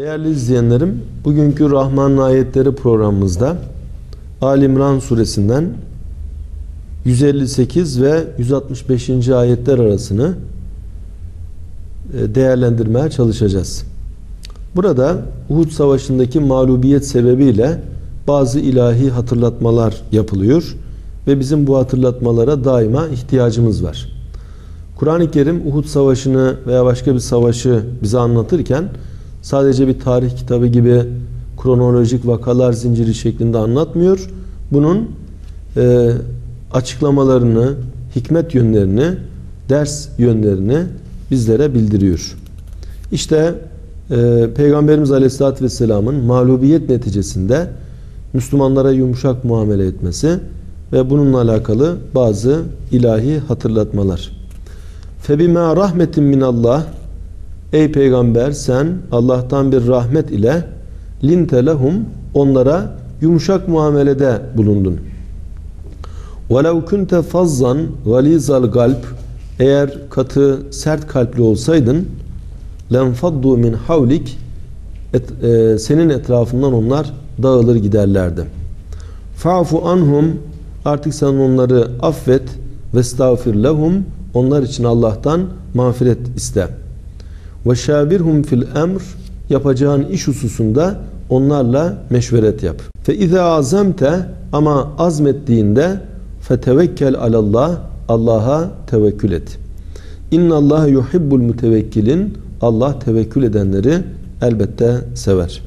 Değerli izleyenlerim, bugünkü Rahman ayetleri programımızda Ali İmran suresinden 158 ve 165. ayetler arasını e, değerlendirmeye çalışacağız. Burada Uhud Savaşı'ndaki mağlubiyet sebebiyle bazı ilahi hatırlatmalar yapılıyor ve bizim bu hatırlatmalara daima ihtiyacımız var. Kur'an-ı Kerim Uhud Savaşı'nı veya başka bir savaşı bize anlatırken sadece bir tarih kitabı gibi kronolojik vakalar zinciri şeklinde anlatmıyor. Bunun e, açıklamalarını, hikmet yönlerini, ders yönlerini bizlere bildiriyor. İşte e, Peygamberimiz Aleyhisselatü Vesselam'ın mağlubiyet neticesinde Müslümanlara yumuşak muamele etmesi ve bununla alakalı bazı ilahi hatırlatmalar. Febima rahmetin minallah Ey peygamber sen Allah'tan bir rahmet ile linte lehum onlara yumuşak muamelede bulundun. وَلَوْ كُنْتَ fazzan galizal galp eğer katı sert kalpli olsaydın lenfaddu min havlik et, e, senin etrafından onlar dağılır giderlerdi. Fa'fu anhum artık sen onları affet ve estağfir lehum onlar için Allah'tan mağfiret iste. Ve şabirhum fil emr yapacağın iş hususunda onlarla meşveret yap. Fe iza azamte ama azmettiğinde fetevekkel alallah Allah'a tevekkül et. İnna Allah yuhibbul mutevekkilin Allah tevekkül edenleri elbette sever.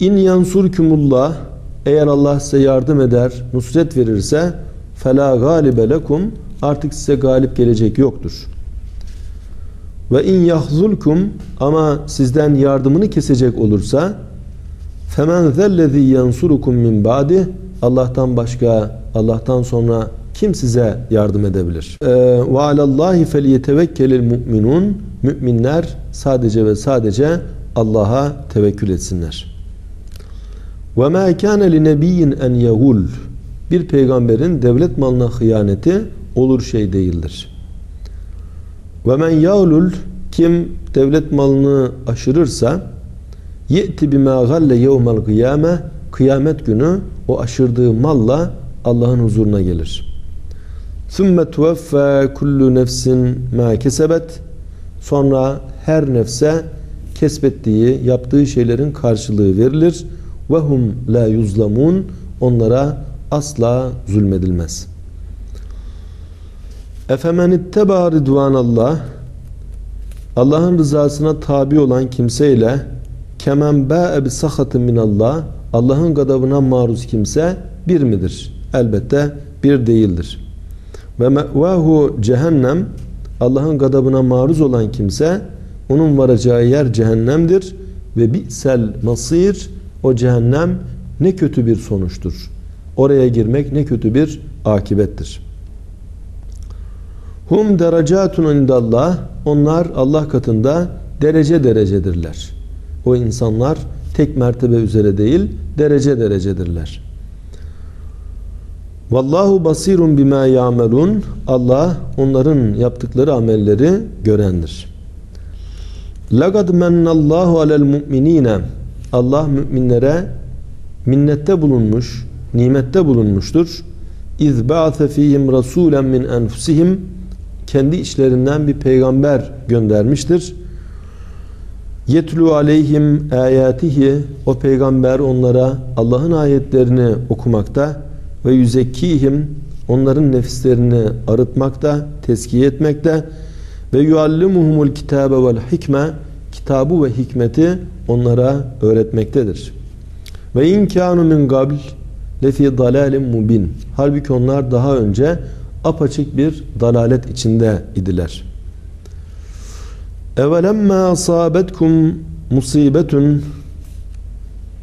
İn yansurkumullah eğer Allah size yardım eder, nusret verirse fela galibe lekum artık size galip gelecek yoktur. Ve in yahzulkum ama sizden yardımını kesecek olursa femen zellezî yansurukum min ba'di Allah'tan başka Allah'tan sonra kim size yardım edebilir? Ee, ve alallahi felyetevekkelil mu'minun müminler sadece ve sadece Allah'a tevekkül etsinler. Ve ma kana li nebiyyin en yagul bir peygamberin devlet malına hıyaneti olur şey değildir. Ve men yağlul kim devlet malını aşırırsa ye'ti bima galle yevmel kıyame kıyamet günü o aşırdığı malla Allah'ın huzuruna gelir. Sümme tuveffe kullu nefsin ma kesebet sonra her nefse kesbettiği, yaptığı şeylerin karşılığı verilir. Ve hum la yuzlamun onlara asla zulmedilmez. Efemen itteba ridvanallah Allah'ın rızasına tabi olan kimseyle kemen ba'e bi sahatın minallah Allah'ın gadabına maruz kimse bir midir? Elbette bir değildir. Ve mevahu cehennem Allah'ın gadabına maruz olan kimse onun varacağı yer cehennemdir ve bi'sel masir o cehennem ne kötü bir sonuçtur. Oraya girmek ne kötü bir akibettir. Hum derecatun indallah onlar Allah katında derece derecedirler. O insanlar tek mertebe üzere değil derece derecedirler. Vallahu basirun bima yamelun Allah onların yaptıkları amelleri görendir. Lagad mennallahu alel mu'minine Allah müminlere minnette bulunmuş, nimette bulunmuştur. İz ba'se fihim rasulen min enfusihim kendi içlerinden bir peygamber göndermiştir. Yetlu aleyhim ayatihi o peygamber onlara Allah'ın ayetlerini okumakta ve yüzekkihim onların nefislerini arıtmakta, teskiye etmekte ve yuallimuhumul kitabe vel hikme kitabı ve hikmeti onlara öğretmektedir. Ve in kanu min qabl lefi dalalin mubin. Halbuki onlar daha önce apaçık bir dalalet içinde idiler. Evelemme asabetkum musibetun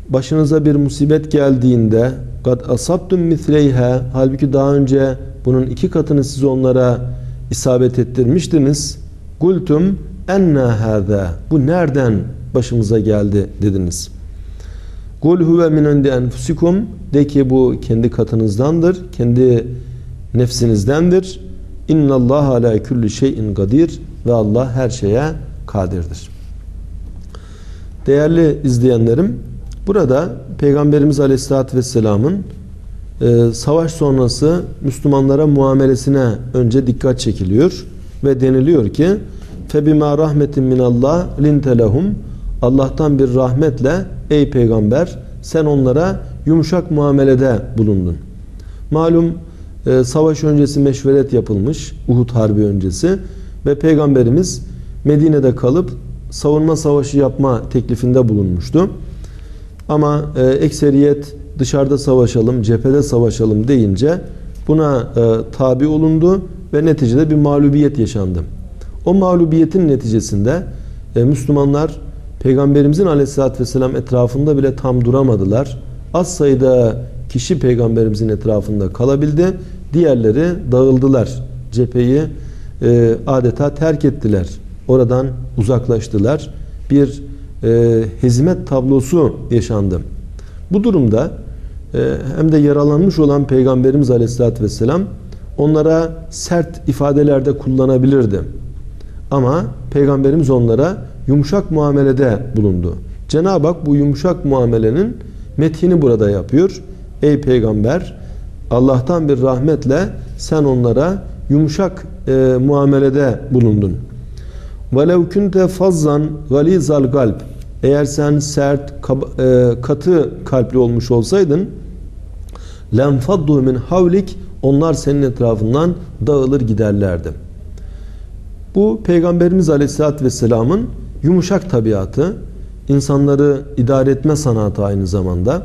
başınıza bir musibet geldiğinde kad asabtum misleyha halbuki daha önce bunun iki katını siz onlara isabet ettirmiştiniz. Gultum enna hâzâ bu nereden başımıza geldi dediniz. Kul huve min indi enfusikum de ki bu kendi katınızdandır. Kendi nefsinizdendir. İnna Allah ala kulli şeyin kadir ve Allah her şeye kadirdir. Değerli izleyenlerim, burada Peygamberimiz Aleyhisselatü Vesselam'ın e, savaş sonrası Müslümanlara muamelesine önce dikkat çekiliyor ve deniliyor ki فَبِمَا رَحْمَةٍ مِنَ اللّٰهِ لِنْتَ لَهُمْ Allah'tan bir rahmetle ey peygamber sen onlara yumuşak muamelede bulundun. Malum e, savaş öncesi meşveret yapılmış Uhud Harbi öncesi ve peygamberimiz Medine'de kalıp savunma savaşı yapma teklifinde bulunmuştu. Ama e, ekseriyet dışarıda savaşalım, cephede savaşalım deyince buna e, tabi olundu ve neticede bir mağlubiyet yaşandı. O mağlubiyetin neticesinde e, Müslümanlar Peygamberimizin aleyhissalatü vesselam etrafında bile tam duramadılar. Az sayıda kişi peygamberimizin etrafında kalabildi. Diğerleri dağıldılar. Cepheyi e, adeta terk ettiler. Oradan uzaklaştılar. Bir e, hizmet tablosu yaşandı. Bu durumda e, hem de yaralanmış olan Peygamberimiz Aleyhisselatü Vesselam onlara sert ifadelerde kullanabilirdi. Ama Peygamberimiz onlara yumuşak muamelede bulundu. Cenab-ı Hak bu yumuşak muamelenin metini burada yapıyor. Ey Peygamber Allah'tan bir rahmetle sen onlara yumuşak e, muamelede bulundun. وَلَوْ كُنْتَ فَضَّنْ غَلِيزَ الْقَلْبِ Eğer sen sert, e, katı kalpli olmuş olsaydın لَنْفَضُّ min havlik Onlar senin etrafından dağılır giderlerdi. Bu Peygamberimiz Aleyhisselatü Vesselam'ın yumuşak tabiatı, insanları idare etme sanatı aynı zamanda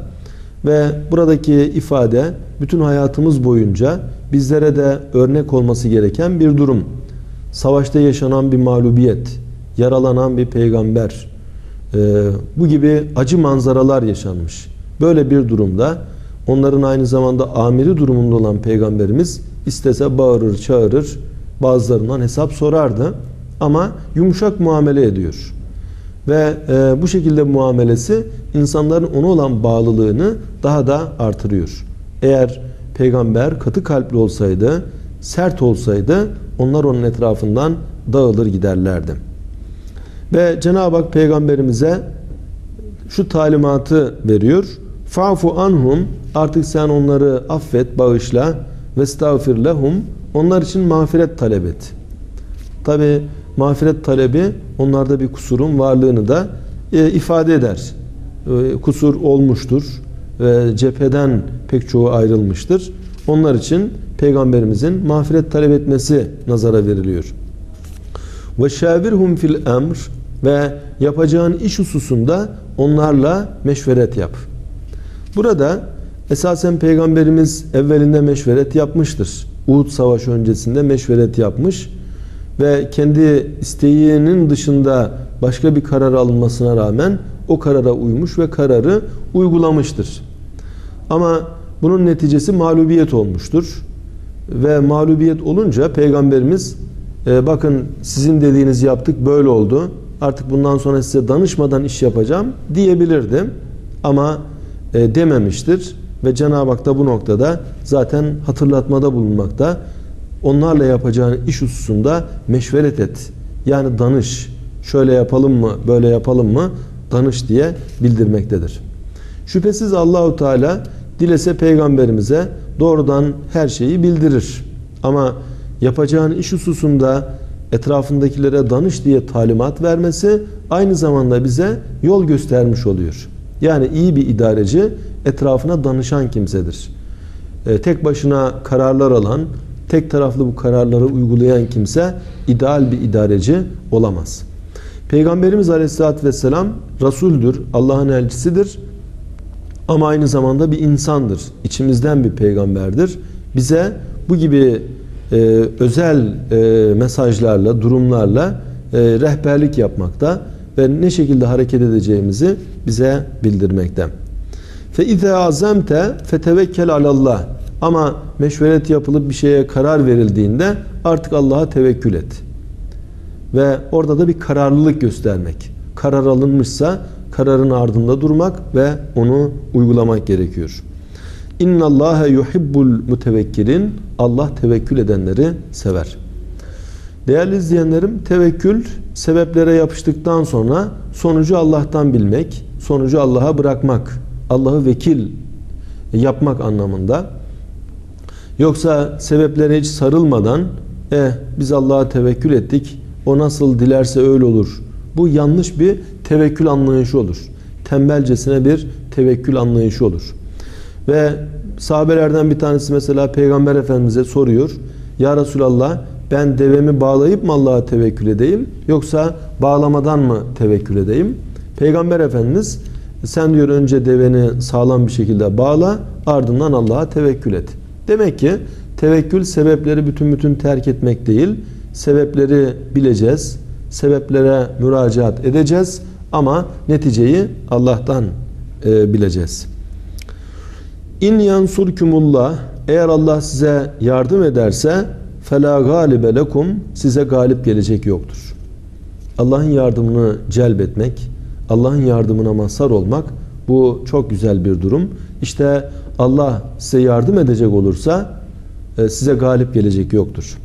ve buradaki ifade bütün hayatımız boyunca bizlere de örnek olması gereken bir durum. Savaşta yaşanan bir mağlubiyet, yaralanan bir peygamber, e, bu gibi acı manzaralar yaşanmış. Böyle bir durumda onların aynı zamanda amiri durumunda olan peygamberimiz istese bağırır, çağırır, bazılarından hesap sorardı. Ama yumuşak muamele ediyor. Ve e, bu şekilde muamelesi insanların ona olan bağlılığını daha da artırıyor. Eğer peygamber katı kalpli olsaydı, sert olsaydı onlar onun etrafından dağılır giderlerdi. Ve Cenab-ı Hak peygamberimize şu talimatı veriyor. Fa'fu anhum artık sen onları affet, bağışla ve estağfir lehum onlar için mağfiret talep et. Tabi mağfiret talebi onlarda bir kusurun varlığını da e, ifade eder. E, kusur olmuştur ve cepheden pek çoğu ayrılmıştır. Onlar için peygamberimizin mağfiret talep etmesi nazara veriliyor. Ve şavirhum fil emr ve yapacağın iş hususunda onlarla meşveret yap. Burada esasen peygamberimiz evvelinde meşveret yapmıştır. Uhud Savaşı öncesinde meşveret yapmış ve kendi isteğinin dışında başka bir karar alınmasına rağmen o karara uymuş ve kararı uygulamıştır. Ama bunun neticesi mağlubiyet olmuştur. Ve mağlubiyet olunca Peygamberimiz e, bakın sizin dediğinizi yaptık böyle oldu. Artık bundan sonra size danışmadan iş yapacağım diyebilirdi. Ama e, dememiştir. Ve Cenab-ı Hak da bu noktada zaten hatırlatmada bulunmakta. Onlarla yapacağın iş hususunda meşveret et. Yani danış. Şöyle yapalım mı, böyle yapalım mı? Danış diye bildirmektedir. Şüphesiz Allahu Teala dilese peygamberimize doğrudan her şeyi bildirir. Ama yapacağın iş hususunda etrafındakilere danış diye talimat vermesi aynı zamanda bize yol göstermiş oluyor. Yani iyi bir idareci etrafına danışan kimsedir. E, tek başına kararlar alan, tek taraflı bu kararları uygulayan kimse ideal bir idareci olamaz. Peygamberimiz Aleyhisselatü Vesselam Resul'dür, Allah'ın elçisidir. Ama aynı zamanda bir insandır. İçimizden bir peygamberdir. Bize bu gibi e, özel e, mesajlarla, durumlarla e, rehberlik yapmakta ve ne şekilde hareket edeceğimizi bize bildirmekte. Fe ize azamte fetevekkel alallah. Ama meşveret yapılıp bir şeye karar verildiğinde artık Allah'a tevekkül et. Ve orada da bir kararlılık göstermek. Karar alınmışsa kararın ardında durmak ve onu uygulamak gerekiyor. İnna Allaha yuhibbul mutevekkilin. Allah tevekkül edenleri sever. Değerli izleyenlerim, tevekkül sebeplere yapıştıktan sonra sonucu Allah'tan bilmek, sonucu Allah'a bırakmak, Allah'ı vekil yapmak anlamında. Yoksa sebeplere hiç sarılmadan eh biz Allah'a tevekkül ettik, o nasıl dilerse öyle olur. Bu yanlış bir tevekkül anlayışı olur. Tembelcesine bir tevekkül anlayışı olur. Ve sahabelerden bir tanesi mesela Peygamber Efendimiz'e soruyor. Ya Resulallah ben devemi bağlayıp mı Allah'a tevekkül edeyim yoksa bağlamadan mı tevekkül edeyim? Peygamber Efendimiz sen diyor önce deveni sağlam bir şekilde bağla ardından Allah'a tevekkül et. Demek ki tevekkül sebepleri bütün bütün terk etmek değil. Sebepleri bileceğiz. Sebeplere müracaat edeceğiz ama neticeyi Allah'tan e, bileceğiz. İn yansurkumullah eğer Allah size yardım ederse fela galibe lekum size galip gelecek yoktur. Allah'ın yardımını celbetmek, Allah'ın yardımına mazhar olmak bu çok güzel bir durum. İşte Allah size yardım edecek olursa e, size galip gelecek yoktur.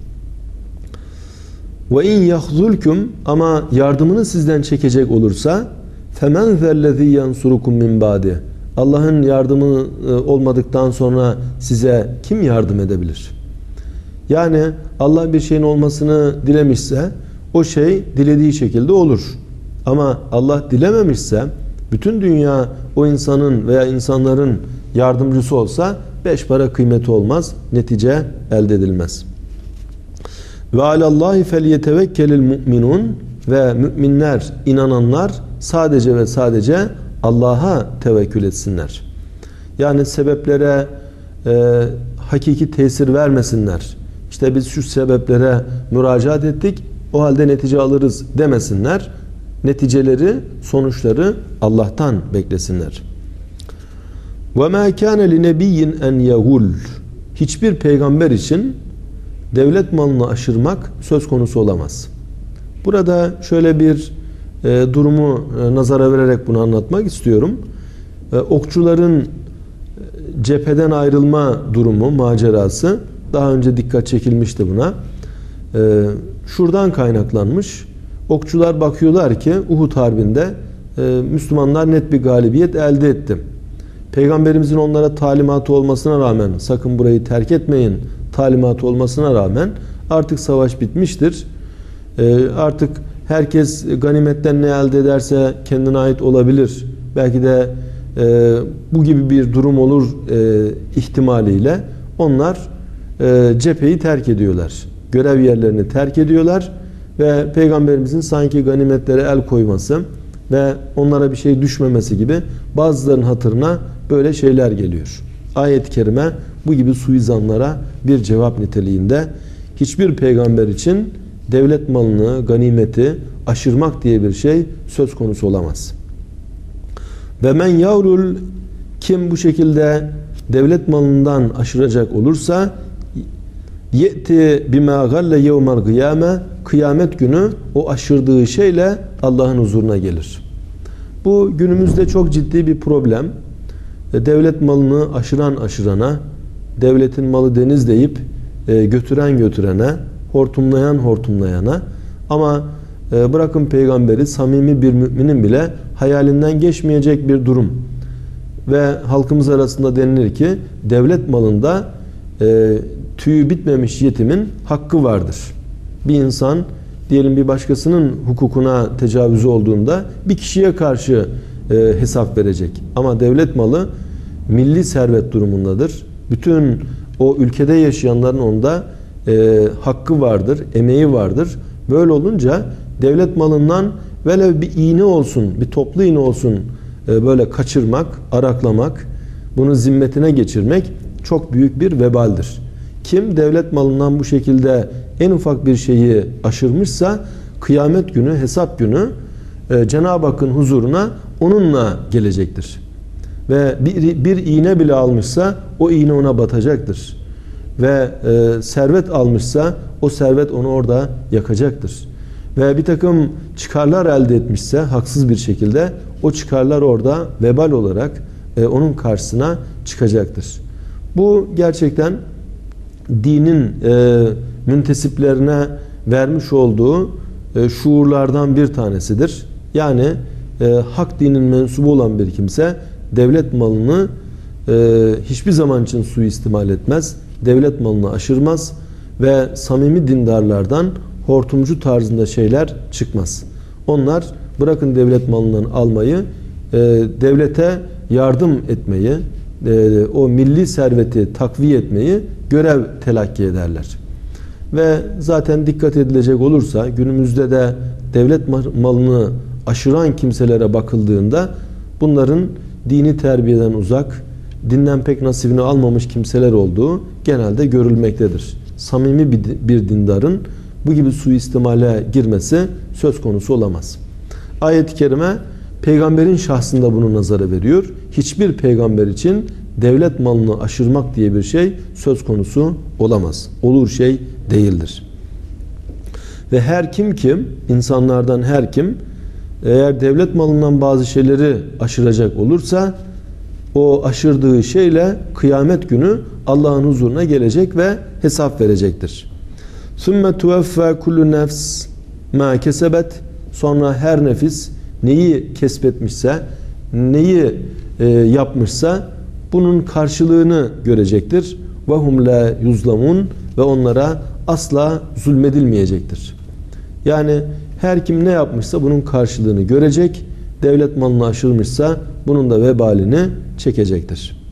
Ve in yahzulkum ama yardımını sizden çekecek olursa femen zellezî yansurukum min ba'di Allah'ın yardımı e, olmadıktan sonra size kim yardım edebilir? Yani Allah bir şeyin olmasını dilemişse o şey dilediği şekilde olur. Ama Allah dilememişse bütün dünya o insanın veya insanların yardımcısı olsa beş para kıymeti olmaz. Netice elde edilmez. Ve alallahi felyetevekkelil mu'minun ve müminler, inananlar sadece ve sadece Allah'a tevekkül etsinler. Yani sebeplere e, hakiki tesir vermesinler. İşte biz şu sebeplere müracaat ettik, o halde netice alırız demesinler. Neticeleri, sonuçları Allah'tan beklesinler. Ve ma kana li nebiyyin en yagul. Hiçbir peygamber için devlet malını aşırmak söz konusu olamaz. Burada şöyle bir e, durumu e, nazara vererek bunu anlatmak istiyorum. E, okçuların e, cepheden ayrılma durumu, macerası daha önce dikkat çekilmişti buna. E, şuradan kaynaklanmış. Okçular bakıyorlar ki Uhud Harbi'nde e, Müslümanlar net bir galibiyet elde etti. Peygamberimizin onlara talimatı olmasına rağmen sakın burayı terk etmeyin talimatı olmasına rağmen artık savaş bitmiştir. E, artık herkes ganimetten ne elde ederse kendine ait olabilir. Belki de e, bu gibi bir durum olur e, ihtimaliyle onlar e, cepheyi terk ediyorlar. Görev yerlerini terk ediyorlar ve Peygamberimizin sanki ganimetlere el koyması ve onlara bir şey düşmemesi gibi bazılarının hatırına böyle şeyler geliyor. Ayet-i kerime bu gibi suizanlara bir cevap niteliğinde hiçbir peygamber için devlet malını, ganimeti aşırmak diye bir şey söz konusu olamaz. Ve men yavrul kim bu şekilde devlet malından aşıracak olursa yeti bima galle yevmel kıyame kıyamet günü o aşırdığı şeyle Allah'ın huzuruna gelir. Bu günümüzde çok ciddi bir problem. Devlet malını aşıran aşırana, devletin malı deniz deyip e, götüren götürene, hortumlayan hortumlayana ama e, bırakın peygamberi samimi bir müminin bile hayalinden geçmeyecek bir durum. Ve halkımız arasında denilir ki devlet malında e, tüyü bitmemiş yetimin hakkı vardır. Bir insan diyelim bir başkasının hukukuna tecavüzü olduğunda bir kişiye karşı e, hesap verecek. Ama devlet malı milli servet durumundadır. Bütün o ülkede yaşayanların onda e, hakkı vardır, emeği vardır. Böyle olunca devlet malından velev bir iğne olsun, bir toplu iğne olsun e, böyle kaçırmak, araklamak, bunu zimmetine geçirmek çok büyük bir vebaldir. Kim devlet malından bu şekilde en ufak bir şeyi aşırmışsa kıyamet günü, hesap günü e, Cenab-ı Hakk'ın huzuruna onunla gelecektir. Ve bir, bir iğne bile almışsa o iğne ona batacaktır. Ve e, servet almışsa o servet onu orada yakacaktır. Ve bir takım çıkarlar elde etmişse haksız bir şekilde o çıkarlar orada vebal olarak e, onun karşısına çıkacaktır. Bu gerçekten dinin e, müntesiplerine vermiş olduğu e, şuurlardan bir tanesidir. Yani e, hak dinin mensubu olan bir kimse devlet malını e, hiçbir zaman için suistimal etmez. Devlet malını aşırmaz ve samimi dindarlardan hortumcu tarzında şeyler çıkmaz. Onlar bırakın devlet malından almayı, e, devlete yardım etmeyi, e, o milli serveti takviye etmeyi görev telakki ederler. Ve zaten dikkat edilecek olursa günümüzde de devlet malını aşıran kimselere bakıldığında bunların dini terbiyeden uzak, dinden pek nasibini almamış kimseler olduğu genelde görülmektedir. Samimi bir dindarın bu gibi suistimale girmesi söz konusu olamaz. Ayet-i kerime peygamberin şahsında bunu nazara veriyor. Hiçbir peygamber için devlet malını aşırmak diye bir şey söz konusu olamaz. Olur şey değildir. Ve her kim kim, insanlardan her kim eğer devlet malından bazı şeyleri aşıracak olursa o aşırdığı şeyle kıyamet günü Allah'ın huzuruna gelecek ve hesap verecektir. Sümme tuveffa kullu nefs ma kesebet sonra her nefis neyi kesbetmişse neyi e, yapmışsa bunun karşılığını görecektir. Ve hum la yuzlamun ve onlara asla zulmedilmeyecektir. Yani her kim ne yapmışsa bunun karşılığını görecek. Devlet malını aşırmışsa bunun da vebalini çekecektir.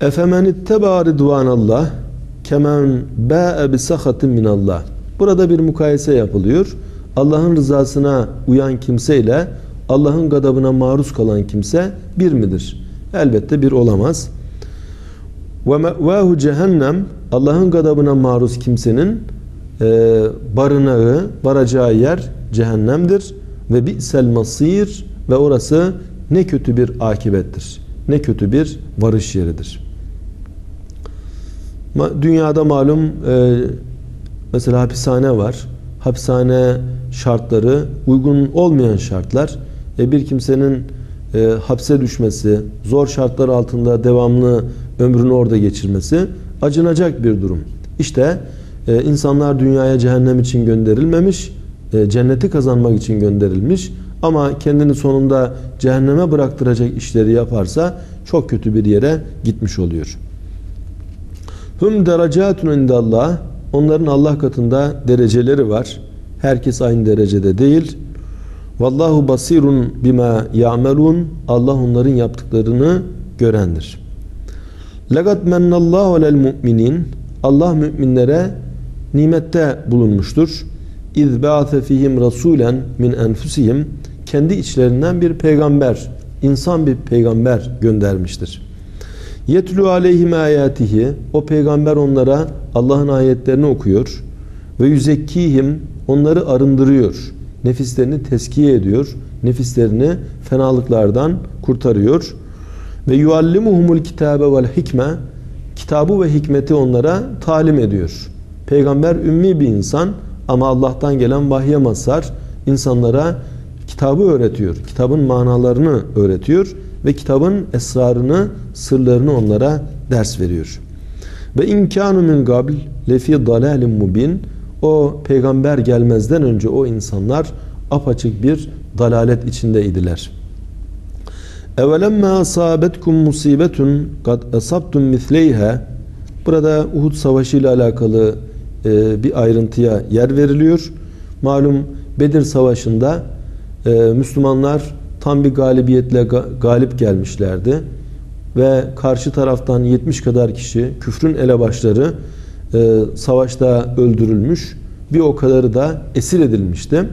Efemen itteba ridvanallah kemen ba'e bi sahatin minallah. Burada bir mukayese yapılıyor. Allah'ın rızasına uyan kimse ile Allah'ın gadabına maruz kalan kimse bir midir? Elbette bir olamaz. Ve me'vahu cehennem Allah'ın gadabına maruz kimsenin e, barınağı, varacağı yer cehennemdir ve bi'sel masir ve orası ne kötü bir akibettir. Ne kötü bir varış yeridir. Dünyada malum e, mesela hapishane var. Hapishane şartları uygun olmayan şartlar. E, bir kimsenin e, hapse düşmesi, zor şartlar altında devamlı ömrünü orada geçirmesi acınacak bir durum. İşte e, insanlar dünyaya cehennem için gönderilmemiş, e, cenneti kazanmak için gönderilmiş ama kendini sonunda cehenneme bıraktıracak işleri yaparsa çok kötü bir yere gitmiş oluyor. Hum derecatun indallah onların Allah katında dereceleri var. Herkes aynı derecede değil. Vallahu basirun bima ya'melun. Allah onların yaptıklarını görendir. Lagat mennallahu alel mu'minin. Allah müminlere nimette bulunmuştur. İz ba'ate fihim rasulen min enfusihim. Kendi içlerinden bir peygamber, insan bir peygamber göndermiştir. Yetlu aleyhim ayatihi. O peygamber onlara Allah'ın ayetlerini okuyor. Ve yüzekkihim onları arındırıyor nefislerini teskiye ediyor. Nefislerini fenalıklardan kurtarıyor. Ve yuallimuhumul kitabe vel hikme kitabı ve hikmeti onlara talim ediyor. Peygamber ümmi bir insan ama Allah'tan gelen vahye mazhar insanlara kitabı öğretiyor. Kitabın manalarını öğretiyor ve kitabın esrarını, sırlarını onlara ders veriyor. Ve imkanu min gabl lefi dalalin mubin o peygamber gelmezden önce o insanlar apaçık bir dalalet içindeydiler. Evelemme asabetkum musibetun kad asabtum misleyha Burada Uhud Savaşı ile alakalı e, bir ayrıntıya yer veriliyor. Malum Bedir Savaşı'nda e, Müslümanlar tam bir galibiyetle ga galip gelmişlerdi. Ve karşı taraftan 70 kadar kişi küfrün elebaşları e, savaşta öldürülmüş. Bir o kadarı da esir edilmişti.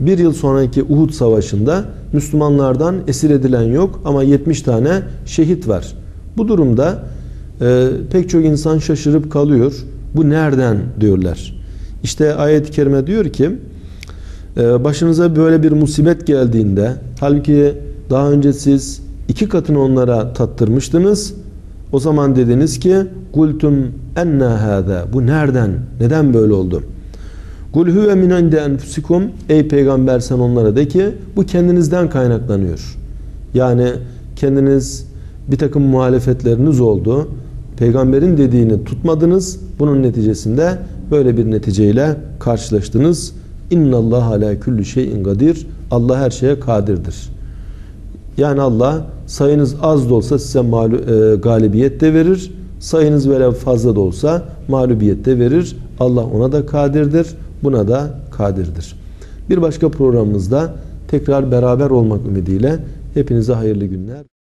Bir yıl sonraki Uhud Savaşı'nda Müslümanlardan esir edilen yok ama 70 tane şehit var. Bu durumda e, pek çok insan şaşırıp kalıyor. Bu nereden diyorlar. İşte ayet-i kerime diyor ki e, başınıza böyle bir musibet geldiğinde halbuki daha önce siz iki katını onlara tattırmıştınız o zaman dediniz ki kultum enna hâzâ. Bu nereden? Neden böyle oldu? Kul huve min inde enfusikum. Ey peygamber sen onlara de ki bu kendinizden kaynaklanıyor. Yani kendiniz bir takım muhalefetleriniz oldu. Peygamberin dediğini tutmadınız. Bunun neticesinde böyle bir neticeyle karşılaştınız. İnna Allah ala kulli şeyin kadir. Allah her şeye kadirdir. Yani Allah sayınız az da olsa size malu, e, galibiyet de verir. Sayınız böyle fazla da olsa mağlubiyet de verir. Allah ona da kadirdir. Buna da kadirdir. Bir başka programımızda tekrar beraber olmak ümidiyle hepinize hayırlı günler.